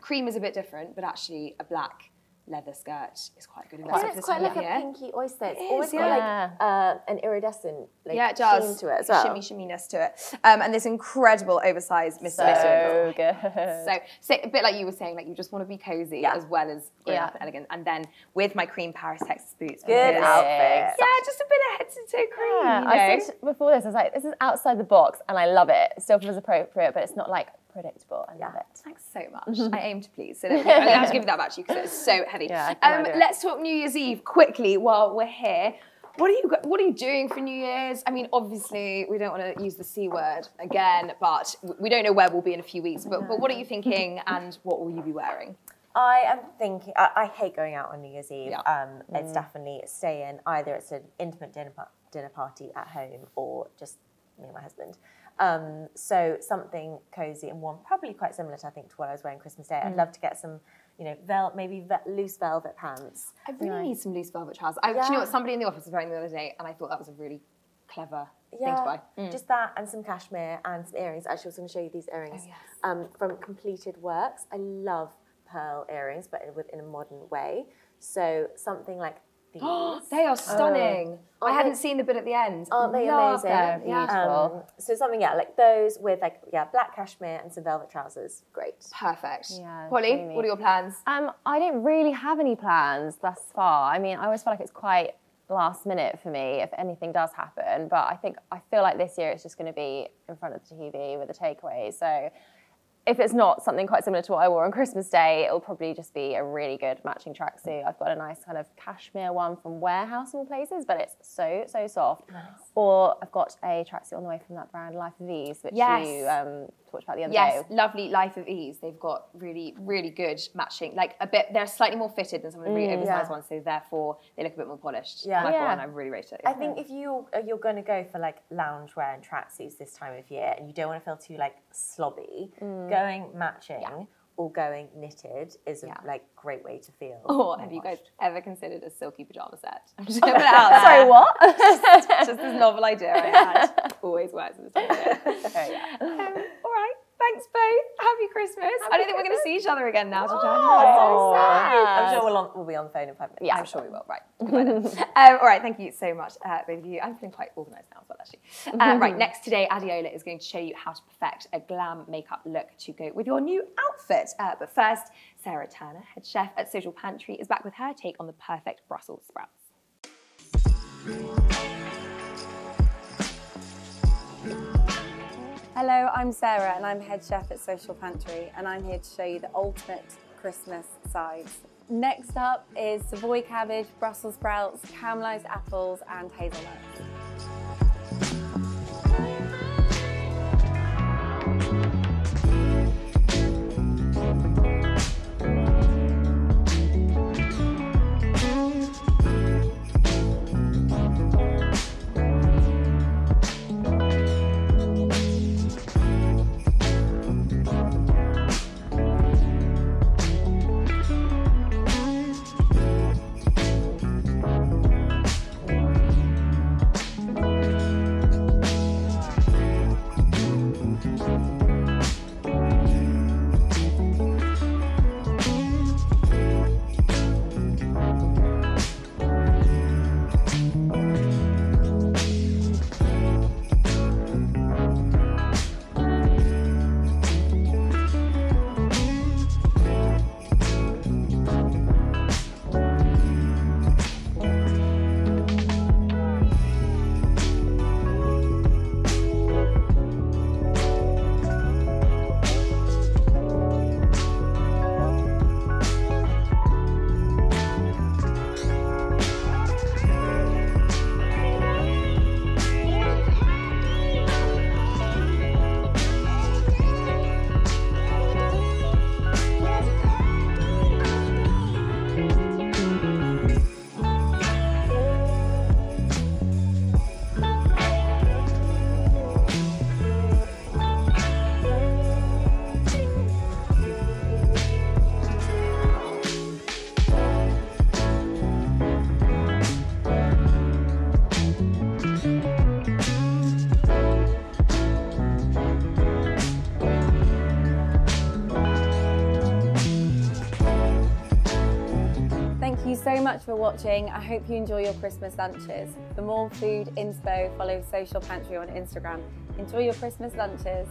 cream is a bit different, but actually a black leather skirt is quite good. Yeah, investment it's quite like of a pinky oyster. It's It always is, got yeah. like uh, an iridescent like, Yeah, it does. sheen to it as well. Shimmy, shimminess to it. Um, and this incredible oversized Miss so Little. good. *laughs* So, so a bit like you were saying, like you just want to be cozy Yeah. as well as Yeah. and elegant. And then with my cream Paris Texas boots. Good outfit. Yeah, just a bit of head to toe cream. Yeah, you I said before this, I was like, this is outside the box, and I love it. It still feels appropriate, but it's not like predictable. I love it. Thanks so *laughs* much. I aim to please. So I'm going to have to give that back to you because it's so heavy. Yeah, um, imagine. let's talk New Year's Eve quickly while we're here. What are you What are you doing for New Year's? I mean, obviously, we don't want to use the c word again, but we don't know where we'll be in a few weeks. But but what are you thinking, and what will you be wearing? I am thinking. I, I hate going out on New Year's Eve. Yeah. Um, It's definitely stay in. Either it's an intimate dinner dinner party at home, or just me and my husband. Um, so something cozy and warm, probably quite similar to I think to what I was wearing Christmas Day. I'd love to get some, you know, vel- maybe ve- loose velvet pants. I really need some loose velvet trousers. I, do you know what? Somebody in the office was wearing the other day, and I thought that was a really clever thing to buy. just that and some cashmere and some earrings. Actually, I was going to show you these earrings yes. um, from Completed Works. I love pearl earrings, but in, in a modern way. So something like *gasps* these. They are stunning. I Aren't hadn't they- seen the bit at the end. Aren't they Love amazing? them. Yeah. Um, so something, yeah, like those with like yeah, black cashmere and some velvet trousers. Great. Perfect. Yeah, Polly, dreamy. what are your plans? Um, I don't really have any plans thus far. I mean, I always feel like it's quite last minute for me if anything does happen. But I think I feel like this year it's just going to be in front of the TV with a takeaway. So if it's not something quite similar to what I wore on Christmas Day, it'll probably just be a really good matching tracksuit. I've got a nice kind of cashmere one from Warehouse and places, but it's so so soft. Or I've got a tracksuit on the way from that brand Life of Ease, which Yes. you um, talked about the other Yes, day. lovely Life of Ease. They've got really, really good matching. Like a bit, they're slightly more fitted than some of the really oversized Yeah. ones, so therefore they look a bit more polished. Yeah. I like Yeah. one. I really rate it. I think if you uh, you're going to go for like loungewear and tracksuits this time of year, and you don't want to feel too like slobby, going matching or going knitted is a Yeah. like great way to feel. Or have you guys ever considered a silky pajama set? I'm just *laughs* gonna put it out there. Sorry, what? *laughs* just this novel idea I had. *laughs* Always works in this time of year. Oh, Um, all right. Thanks both. Happy Christmas. I don't think we're going to see each other again now till January. Oh, sad. I'm sure we'll, on, we'll be on the phone in five minutes. Yeah, I'm sure we will. Right. *laughs* Um, all right. Thank you so much, uh, both of you. I'm feeling quite organised now as well, actually. Uh, *laughs* right. Next today, Adeola is going to show you how to perfect a glam makeup look to go with your new outfit. Uh, but first, Sarah Turner, head chef at Social Pantry, is back with her take on the perfect Brussels sprouts. Hello, I'm Sarah and I'm head chef at Social Pantry and I'm here to show you the ultimate Christmas sides. Next up is Savoy cabbage, Brussels sprouts, caramelised apples and hazelnuts. Much for watching. I hope you enjoy your Christmas lunches. For more food inspo, follow Social Pantry on Instagram. Enjoy your Christmas lunches.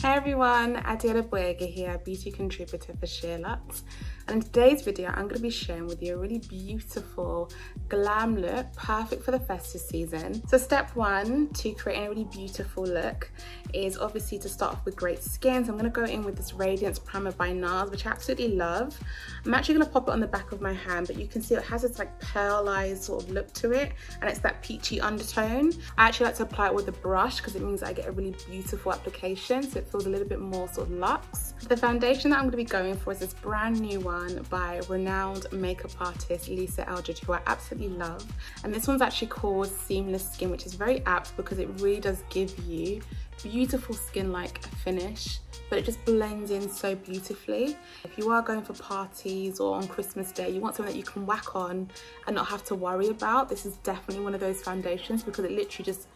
Hi everyone, Adeola Gboyega here, beauty contributor for SheerLuxe. And in today's video, I'm gonna be sharing with you a really beautiful glam look, perfect for the festive season. So step one to creating a really beautiful look is obviously to start off with great skin. So I'm gonna go in with this Radiance Primer by NARS, which I absolutely love. I'm actually gonna pop it on the back of my hand, but you can see it has this like pearlized sort of look to it, and it's that peachy undertone. I actually like to apply it with a brush because it means I get a really beautiful application, so it feels a little bit more sort of luxe. The foundation that I'm gonna be going for is this brand new one by renowned makeup artist Lisa Eldridge, who I absolutely love. And this one's actually called Seamless Skin, which is very apt because it really does give you beautiful skin-like finish but it just blends in so beautifully. If you are going for parties or on Christmas Day, you want something that you can whack on and not have to worry about, this is definitely one of those foundations because it literally just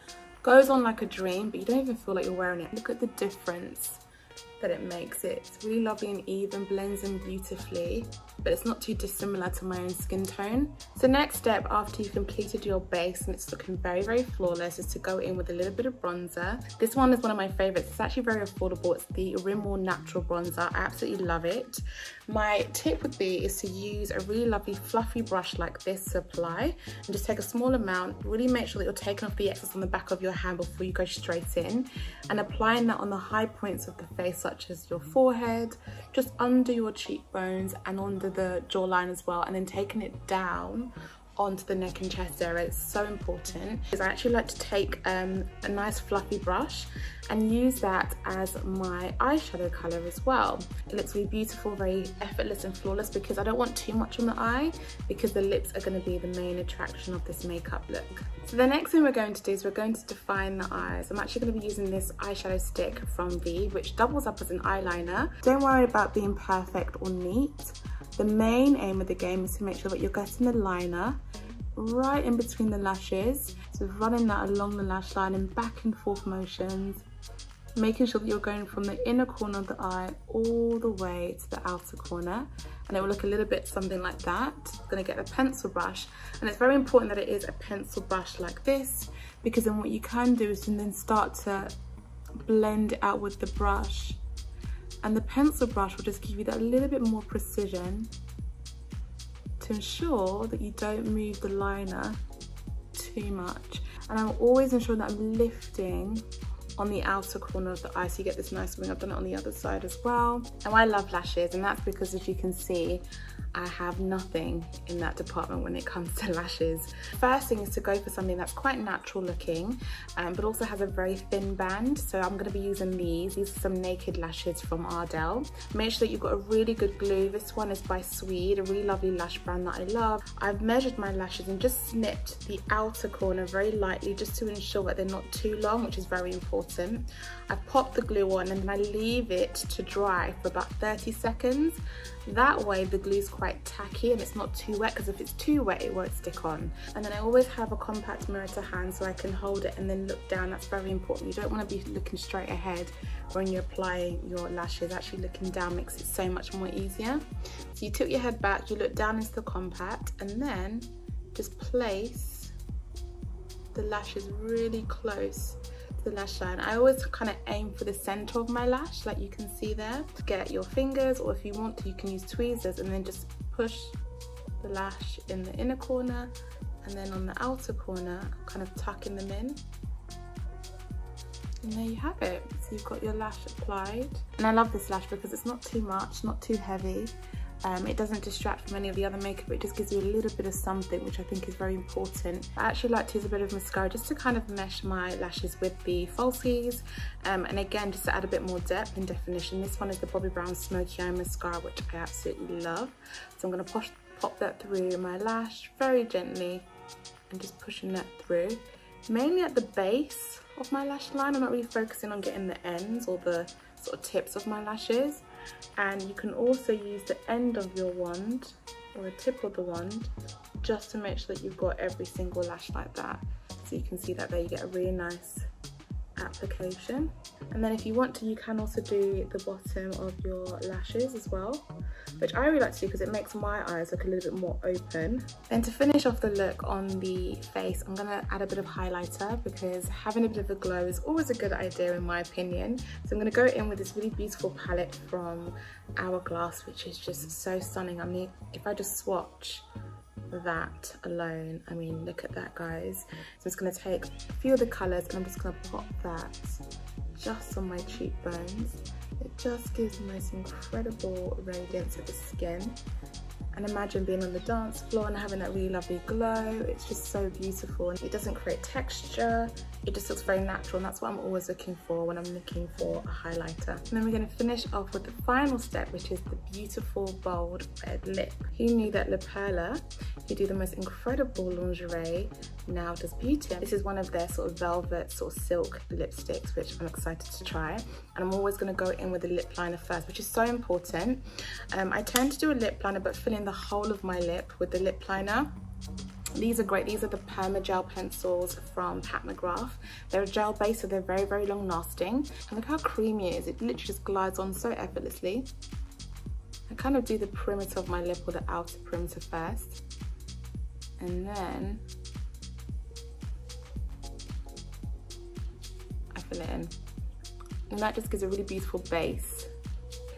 goes on like a dream, but you don't even feel like you're wearing it. Look at the difference that it makes it. Really lovely and even, blends in beautifully, but it's not too dissimilar to my own skin tone. So next step after you've completed your base and it's looking very, very flawless is to go in with a little bit of bronzer. This one is one of my favorites. It's actually very affordable. It's the Rimmel Natural Bronzer. I absolutely love it. My tip would be is to use a really lovely fluffy brush like this to apply and just take a small amount, really make sure that you're taking off the excess on the back of your hand before you go straight in and applying that on the high points of the face such as your forehead, just under your cheekbones and under the jawline as well and then taking it down onto the neck and chest area. It's so important. Is I actually like to take um, a nice fluffy brush and use that as my eyeshadow color as well. It looks really beautiful, very effortless and flawless because I don't want too much on the eye because the lips are gonna be the main attraction of this makeup look. So the next thing we're going to do is we're going to define the eyes. I'm actually gonna be using this eyeshadow stick from V, which doubles up as an eyeliner. Don't worry about being perfect or neat. The main aim of the game is to make sure that you're getting the liner right in between the lashes. So running that along the lash line in back and forth motions, making sure that you're going from the inner corner of the eye all the way to the outer corner. And it will look a little bit something like that. I'm gonna get a pencil brush. And it's very important that it is a pencil brush like this, because then what you can do is then start to blend it out with the brush and the pencil brush will just give you that little bit more precision to ensure that you don't move the liner too much. And I'm always ensuring that I'm lifting on the outer corner of the eye so you get this nice wing. I've done it on the other side as well. And I love lashes and that's because as you can see, I have nothing in that department when it comes to lashes. First thing is to go for something that's quite natural looking, um, but also has a very thin band. So I'm gonna be using these. These are some naked lashes from Ardell. Make sure that you've got a really good glue. This one is by Sweed, a really lovely lash brand that I love. I've measured my lashes and just snipped the outer corner very lightly just to ensure that they're not too long, which is very important. I pop the glue on and then I leave it to dry for about 30 seconds. That way the glue is quite tacky and it's not too wet because if it's too wet it won't stick on. And then I always have a compact mirror to hand so I can hold it and then look down. That's very important. You don't want to be looking straight ahead when you're applying your lashes. Actually looking down makes it so much more easier. So you tilt your head back, you look down into the compact and then just place the lashes really close the lash line. I always kind of aim for the center of my lash, like you can see there. To get your fingers, or if you want to, you can use tweezers and then just push the lash in the inner corner and then on the outer corner, kind of tucking them in. And there you have it. So you've got your lash applied. And I love this lash because it's not too much, not too heavy. Um, it doesn't distract from any of the other makeup, it just gives you a little bit of something, which I think is very important. I actually like to use a bit of mascara just to kind of mesh my lashes with the falsies. Um, and again, just to add a bit more depth and definition. This one is the Bobbi Brown Smoky Eye Mascara, which I absolutely love. So I'm gonna pop, pop that through my lash very gently and just pushing that through. Mainly at the base of my lash line. I'm not really focusing on getting the ends or the sort of tips of my lashes and you can also use the end of your wand or the tip of the wand just to make sure that you've got every single lash like that. So you can see that there you get a really nice application. And then if you want to, you can also do the bottom of your lashes as well, which I really like to do because it makes my eyes look a little bit more open. Then to finish off the look on the face, I'm gonna add a bit of highlighter because having a bit of a glow is always a good idea in my opinion. So I'm gonna go in with this really beautiful palette from Hourglass, which is just so stunning. I mean, if I just swatch that alone, I mean, look at that guys. So I'm just gonna take a few of the colors and I'm just gonna pop that just on my cheekbones. It just gives the most incredible radiance of the skin. And imagine being on the dance floor and having that really lovely glow. It's just so beautiful and it doesn't create texture. It just looks very natural and that's what I'm always looking for when I'm looking for a highlighter. And then we're gonna finish off with the final step, which is the beautiful bold red lip. Who knew that La Perla, who do the most incredible lingerie, now does beauty. This is one of their sort of velvet sort of silk lipsticks, which I'm excited to try. And I'm always gonna go in with a lip liner first, which is so important. Um, I tend to do a lip liner, but fill in the whole of my lip with the lip liner. These are great. These are the perma gel pencils from Pat McGrath. They're a gel base, so they're very, very long lasting. And look how creamy it is. It literally just glides on so effortlessly. I kind of do the perimeter of my lip or the outer perimeter first. And then I fill it in. And that just gives a really beautiful base.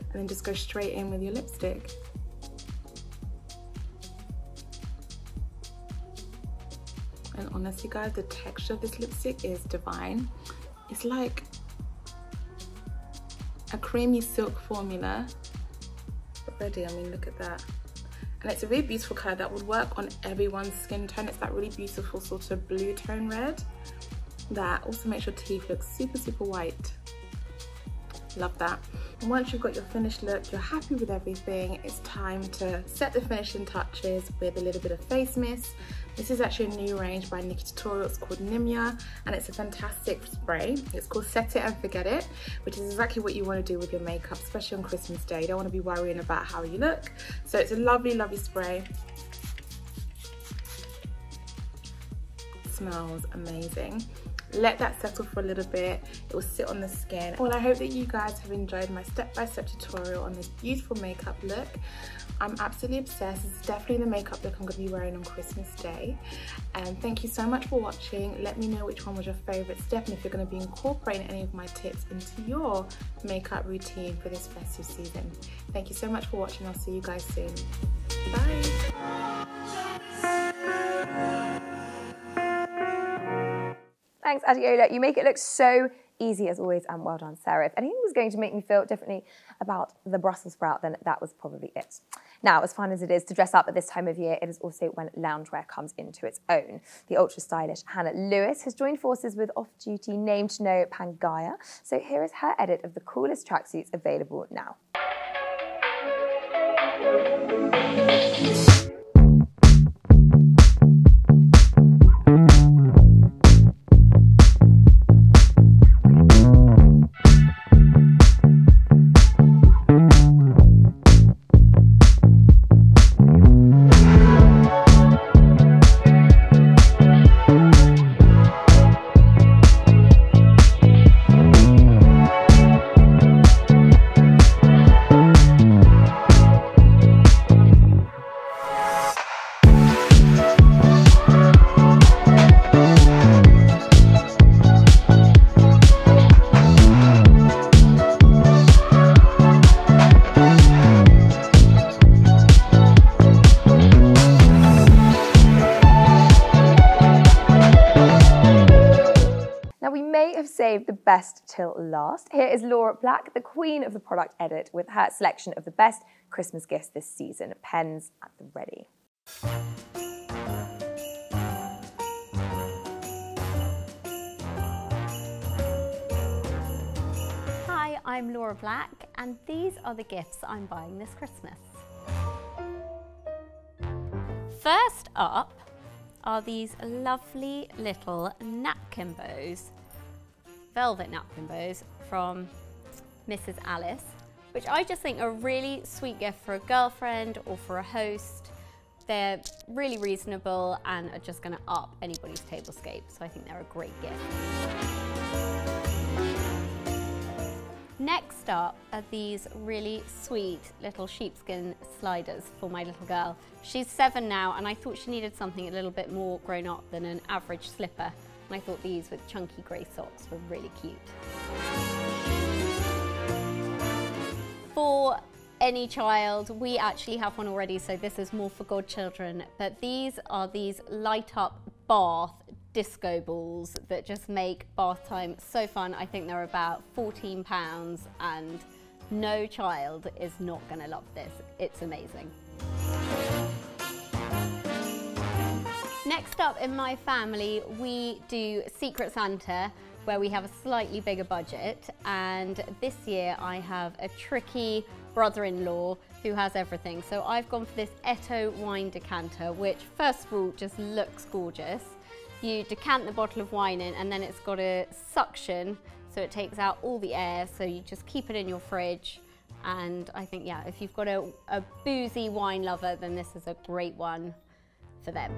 And then just go straight in with your lipstick. And honestly guys, the texture of this lipstick is divine. It's like a creamy silk formula already. I mean, look at that. And it's a really beautiful color that would work on everyone's skin tone. It's that really beautiful sort of blue tone red that also makes your teeth look super, super white. Love that. And once you've got your finished look, you're happy with everything, it's time to set the finishing touches with a little bit of face mist. This is actually a new range by Nikkie Tutorials called Nyma, and it's a fantastic spray. It's called Set It and Forget It, which is exactly what you want to do with your makeup, especially on Christmas Day. You don't want to be worrying about how you look. So it's a lovely, lovely spray. smells amazing let that settle for a little bit. It will sit on the skin. Well i hope that you guys have enjoyed my step-by-step -step tutorial on this beautiful makeup look. I'm absolutely obsessed. It's definitely the makeup look i'm going to be wearing on christmas day. And thank you so much for watching. Let me know which one was your favorite step and if you're going to be incorporating any of my tips into your makeup routine for this festive season. Thank you so much for watching. I'll see you guys soon. Bye Thanks, Adeola. You make it look so easy as always, and well done, Sarah. If anything was going to make me feel differently about the Brussels sprout, then that was probably it. Now, as fun as it is to dress up at this time of year, it is also when loungewear comes into its own. The ultra stylish Hannah Lewis has joined forces with off-duty name to know Pangaia. So here is her edit of the coolest tracksuits available now. Best till last. Here is Laura Black, the queen of the product edit, with her selection of the best Christmas gifts this season. Pens at the ready. Hi, I'm Laura Black, and these are the gifts I'm buying this Christmas. First up are these lovely little napkin bows velvet napkin bows from Mrs. Alice, which I just think are really sweet gift for a girlfriend or for a host. They're really reasonable and are just gonna up anybody's tablescape, so I think they're a great gift. Next up are these really sweet little sheepskin sliders for my little girl. She's seven now and I thought she needed something a little bit more grown up than an average slipper. And I thought these with chunky grey socks were really cute. For any child, we actually have one already, so this is more for godchildren, but these are these light up bath disco balls that just make bath time so fun. I think they're about 14 pounds and no child is not gonna love this. It's amazing. Next up in my family, we do Secret Santa, where we have a slightly bigger budget. And this year I have a tricky brother-in-law who has everything. So I've gone for this Eto wine decanter, which first of all just looks gorgeous. You decant the bottle of wine in and then it's got a suction so it takes out all the air so you just keep it in your fridge and I think yeah if you've got a, a boozy wine lover then this is a great one for them.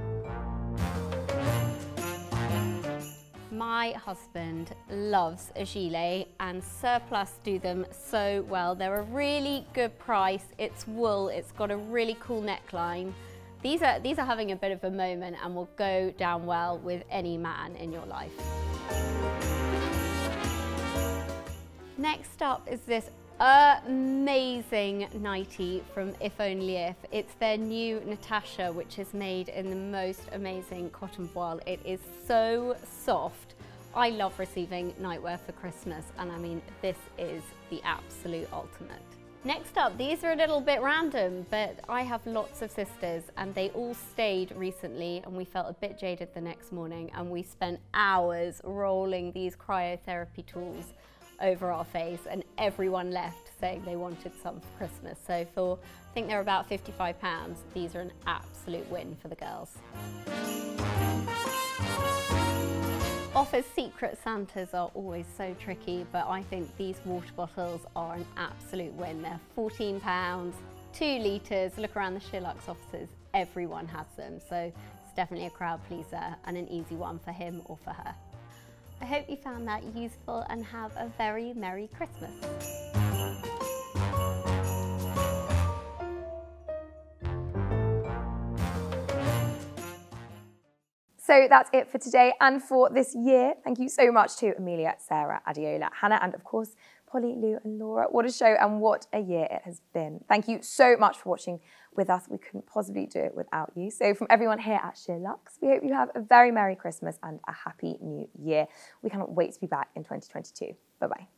My husband loves a gilet and Surplus do them so well. They're a really good price. It's wool, it's got a really cool neckline these are, these are having a bit of a moment and will go down well with any man in your life. Next up is this amazing nightie from If Only If. It's their new Natasha, which is made in the most amazing cotton voile. It is so soft. I love receiving nightwear for Christmas, and I mean, this is the absolute ultimate. Next up, these are a little bit random, but I have lots of sisters and they all stayed recently and we felt a bit jaded the next morning and we spent hours rolling these cryotherapy tools over our face and everyone left saying they wanted some for Christmas. So for, I think they're about 55 pounds, these are an absolute win for the girls. Offa's Secret Santas are always so tricky, but I think these water bottles are an absolute win. They're 14 pounds, two litres. Look around the SheerLuxe offices, everyone has them. So it's definitely a crowd pleaser and an easy one for him or for her. I hope you found that useful and have a very Merry Christmas. So that's it for today and for this year. Thank you so much to Amelia, Sarah, Adeola, Hannah, and of course, Polly, Lou, and Laura. What a show and what a year it has been. Thank you so much for watching with us. We couldn't possibly do it without you. So from everyone here at SheerLuxe, we hope you have a very Merry Christmas and a Happy New Year. We cannot wait to be back in 2022. Bye-bye.